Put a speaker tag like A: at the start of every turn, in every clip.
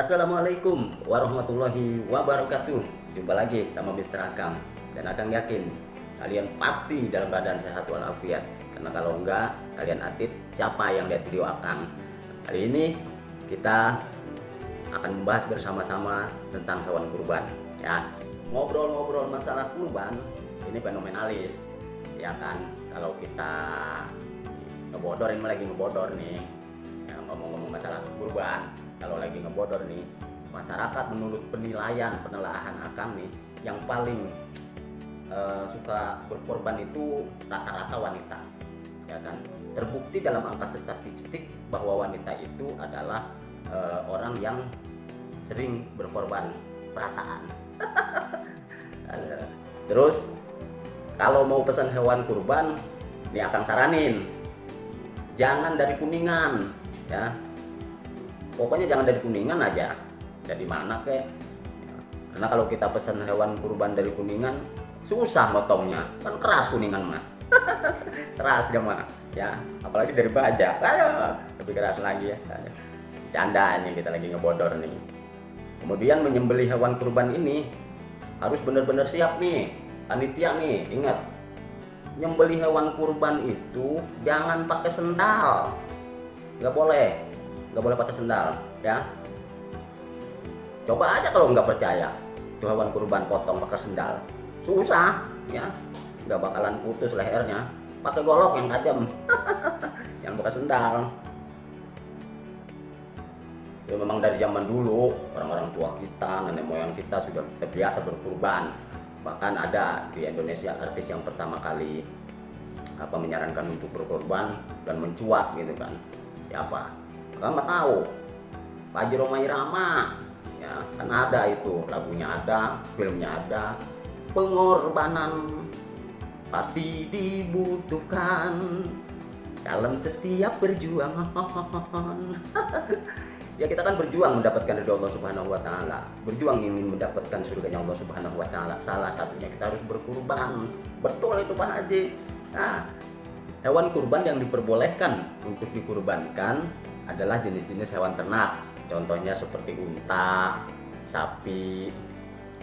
A: Assalamualaikum warahmatullahi wabarakatuh. Jumpa lagi sama Mr. Akang. Dan Akang yakin kalian pasti dalam badan sehat walafiat. Karena kalau enggak kalian atit siapa yang lihat video Akang? Kali ini kita akan membahas bersama-sama tentang hewan kurban ya. Ngobrol-ngobrol masalah kurban ini fenomenalis ya kan? Kalau kita ngebodor ini lagi ngebodor nih ya, ngomong-ngomong masalah kurban kalau lagi ngebodor nih masyarakat menurut penilaian penelaahan akang nih yang paling uh, suka berkorban itu rata-rata wanita. Ya kan? Terbukti dalam angka statistik bahwa wanita itu adalah uh, orang yang sering berkorban perasaan. Terus kalau mau pesan hewan kurban nih akan saranin. Jangan dari kuningan ya pokoknya jangan dari kuningan aja. Dari mana kek? Karena kalau kita pesan hewan kurban dari kuningan susah motongnya. Kan keras kuningan mah. Keras dia mah ya. Apalagi dari baja. Aduh lebih keras lagi ya. Candaan yang kita lagi ngebodor nih. Kemudian menyembeli hewan kurban ini harus benar-benar siap nih. Panitia nih ingat. Nyembeli hewan kurban itu jangan pakai sendal. Nggak boleh nggak boleh pakai sendal ya. Coba aja kalau nggak percaya tuh hewan kurban potong pakai sendal. Susah ya. Nggak bakalan putus lehernya. Pakai golok yang tajam. Yang pakai sendal. Ya memang dari zaman dulu orang-orang tua kita nenek moyang kita sudah terbiasa berkurban. Bahkan ada di Indonesia artis yang pertama kali apa menyarankan untuk berkorban dan mencuat gitu kan. Siapa kamu tahu. Pak Rama ya kan ada itu. Lagunya ada filmnya ada. Pengorbanan pasti dibutuhkan. Dalam setiap perjuangan. Ya kita kan berjuang mendapatkan dari Allah Subhanahu wa taala. Berjuang ingin mendapatkan surganya Allah Subhanahu wa taala. Salah satunya kita harus berkurban. Betul itu Pak Haji. Nah hewan kurban yang diperbolehkan untuk dikurbankan adalah jenis-jenis hewan ternak. Contohnya seperti unta, sapi,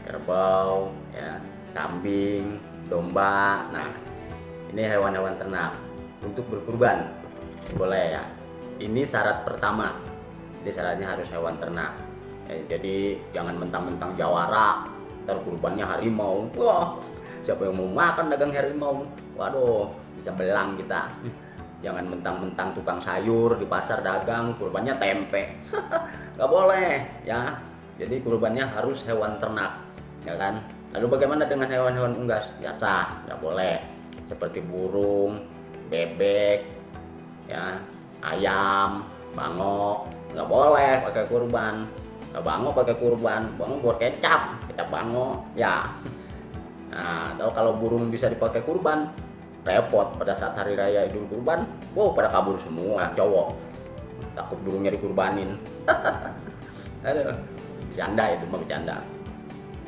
A: kerbau, ya, kambing, domba. Nah, ini hewan-hewan ternak untuk berkurban. Boleh ya. Ini syarat pertama. Jadi syaratnya harus hewan ternak. Ya, jadi jangan mentang-mentang jawara, ntar kurbannya harimau. Wah, siapa yang mau makan dagang harimau? Waduh, bisa belang kita jangan mentang-mentang tukang sayur di pasar dagang kurbannya tempe. Nggak boleh ya. Jadi kurbannya harus hewan ternak ya kan? Lalu bagaimana dengan hewan-hewan unggas? Biasa nggak boleh. Seperti burung bebek ya ayam bango nggak boleh pakai kurban. Nggak bango pakai kurban bango buat kecap kecap bango ya. Nah kalau burung bisa dipakai kurban repot pada saat hari raya Idul Kurban, wow pada kabur semua cowok. Takut burungnya dikurbanin. Aduh, bercanda itu mah bercanda.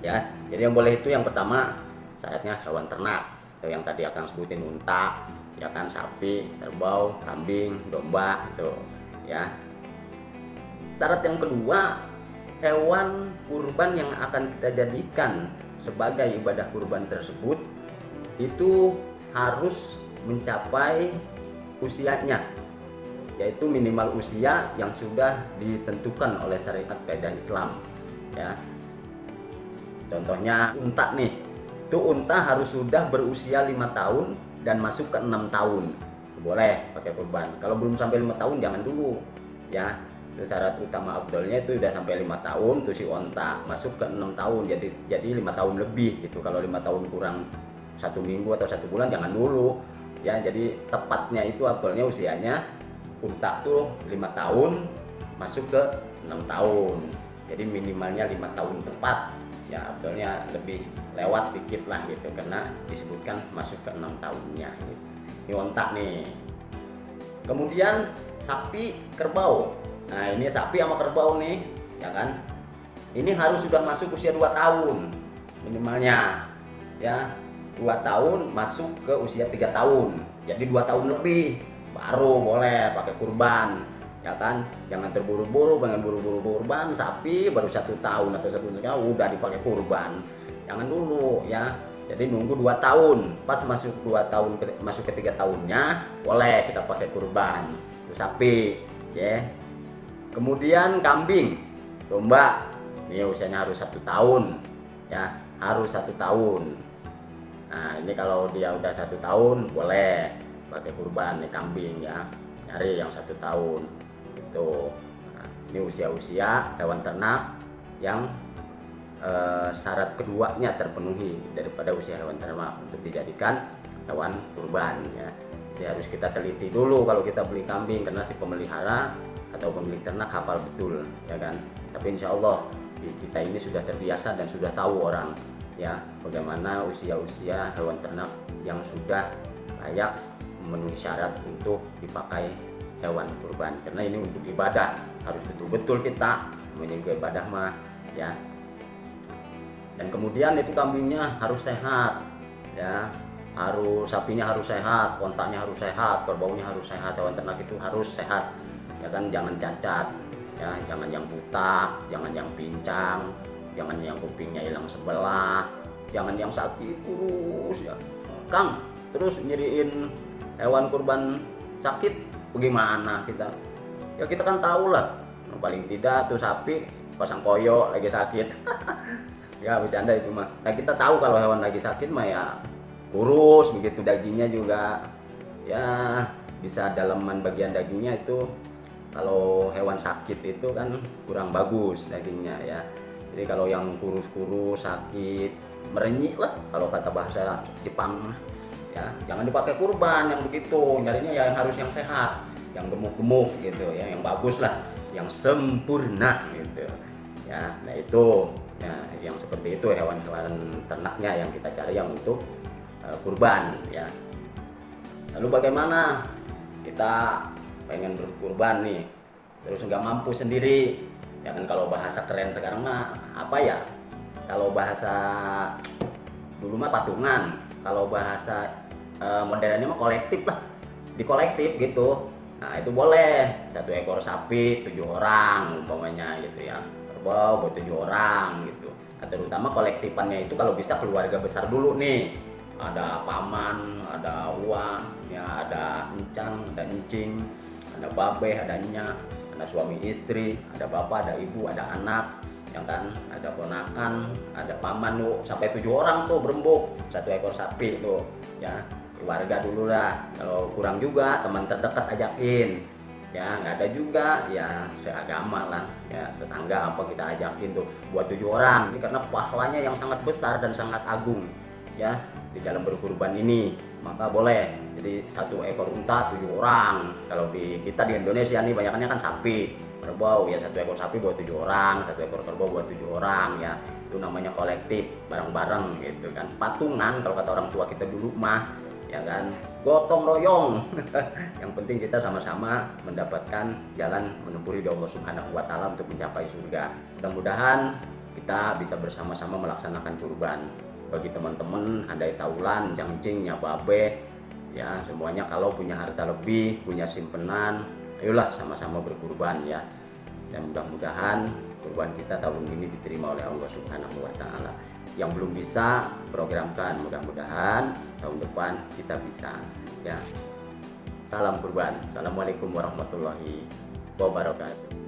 A: Ya, jadi yang boleh itu yang pertama syaratnya hewan ternak. Yang tadi akan sebutin unta, ya kan sapi, kerbau, kambing, domba itu ya. Syarat yang kedua, hewan kurban yang akan kita jadikan sebagai ibadah kurban tersebut itu harus mencapai usianya yaitu minimal usia yang sudah ditentukan oleh syariat kaidah Islam ya. Contohnya unta nih. Itu unta harus sudah berusia lima tahun dan masuk ke enam tahun. Boleh pakai kurban. Kalau belum sampai lima tahun jangan dulu ya. Syarat utama abdulnya itu udah sampai lima tahun tuh si unta masuk ke enam tahun. Jadi jadi lima tahun lebih gitu. Kalau lima tahun kurang satu minggu atau satu bulan jangan dulu. Ya jadi tepatnya itu aktualnya usianya unta tuh lima tahun masuk ke enam tahun. Jadi minimalnya lima tahun tepat. Ya aktualnya lebih lewat dikit lah gitu karena disebutkan masuk ke enam tahunnya gitu. ini ontak nih. Kemudian sapi kerbau. Nah ini sapi sama kerbau nih ya kan? Ini harus sudah masuk usia 2 tahun minimalnya ya 2 tahun masuk ke usia 3 tahun. Jadi dua tahun lebih baru boleh pakai kurban ya kan? Jangan terburu-buru pengen buru-buru kurban sapi baru satu tahun atau satu tahun udah dipakai kurban. Jangan dulu ya. Jadi nunggu dua tahun. Pas masuk dua tahun masuk ketiga tahunnya boleh kita pakai kurban. Sapi ya. Kemudian kambing domba. Ini usianya harus satu tahun ya. Harus satu tahun nah ini kalau dia udah satu tahun boleh pakai kurban nih kambing ya. Nyari yang satu tahun itu nah, ini usia-usia hewan ternak yang eh, syarat keduanya terpenuhi daripada usia hewan ternak untuk dijadikan hewan kurban ya. Jadi harus kita teliti dulu kalau kita beli kambing karena si pemelihara atau pemilik ternak hafal betul ya kan. Tapi insya Allah kita ini sudah terbiasa dan sudah tahu orang ya bagaimana usia-usia hewan ternak yang sudah layak memenuhi syarat untuk dipakai hewan kurban. Karena ini untuk ibadah harus betul-betul kita menyebut ibadah mah ya. Dan kemudian itu kambingnya harus sehat ya. Harus sapinya harus sehat kontaknya harus sehat kerbaunya harus sehat hewan ternak itu harus sehat. Ya kan jangan cacat ya. Jangan yang buta jangan yang pincang jangan yang kupingnya hilang sebelah. Jangan yang sakit terus ya. Kang terus nyiriin hewan kurban sakit bagaimana kita? Ya kita kan tahu lah paling tidak tuh sapi pasang koyo lagi sakit. Ya bercanda itu mah. Nah kita tahu kalau hewan lagi sakit mah ya kurus begitu dagingnya juga. Ya bisa dalaman bagian dagingnya itu. Kalau hewan sakit itu kan kurang bagus dagingnya ya jadi kalau yang kurus-kurus sakit merenyik lah kalau kata bahasa Jepang ya. Jangan dipakai kurban yang begitu nyarinya ya yang harus yang sehat yang gemuk-gemuk gitu ya yang bagus lah yang sempurna gitu ya. Nah itu ya yang seperti itu hewan-hewan ternaknya yang kita cari yang untuk uh, kurban ya. Lalu bagaimana kita pengen berkurban nih? Terus nggak mampu sendiri. Ya kan kalau bahasa keren sekarang mah apa ya kalau bahasa dulu mah patungan. Kalau bahasa uh, modernnya mah kolektif lah. Di kolektif gitu. Nah itu boleh. Satu ekor sapi tujuh orang umpamanya gitu ya. Kerbau buat tujuh orang gitu. Nah, terutama kolektifannya itu kalau bisa keluarga besar dulu nih. Ada paman ada uang ya ada encang ada encing ada babe ada nyak ada suami istri ada bapak ada ibu ada anak yang kan? Ada ponakan ada paman tuh sampai tujuh orang tuh berembuk. Satu ekor sapi tuh ya. Keluarga dulu lah. Kalau kurang juga teman terdekat ajakin. Ya nggak ada juga ya seagama lah. Ya tetangga apa kita ajakin tuh buat tujuh orang. Ini karena pahalanya yang sangat besar dan sangat agung ya di dalam berkurban ini. Maka boleh jadi satu ekor unta tujuh orang. Kalau di kita di Indonesia nih banyaknya kan sapi kerbau ya satu ekor sapi buat tujuh orang satu ekor kerbau buat tujuh orang ya. Itu namanya kolektif bareng-bareng gitu kan. Patungan kalau kata orang tua kita dulu mah ya kan. Gotong royong. Yang penting kita sama-sama mendapatkan jalan menempuh ridho Allah Subhanahu wa taala untuk mencapai surga. Mudah-mudahan kita bisa bersama-sama melaksanakan kurban. Bagi teman-teman handai taulan jangcing nyababe ya semuanya kalau punya harta lebih punya simpenan ayolah sama-sama berkurban ya dan mudah-mudahan kurban kita tahun ini diterima oleh Allah Subhanahu wa taala. Yang belum bisa programkan mudah-mudahan tahun depan kita bisa ya. Salam kurban. Assalamualaikum warahmatullahi wabarakatuh.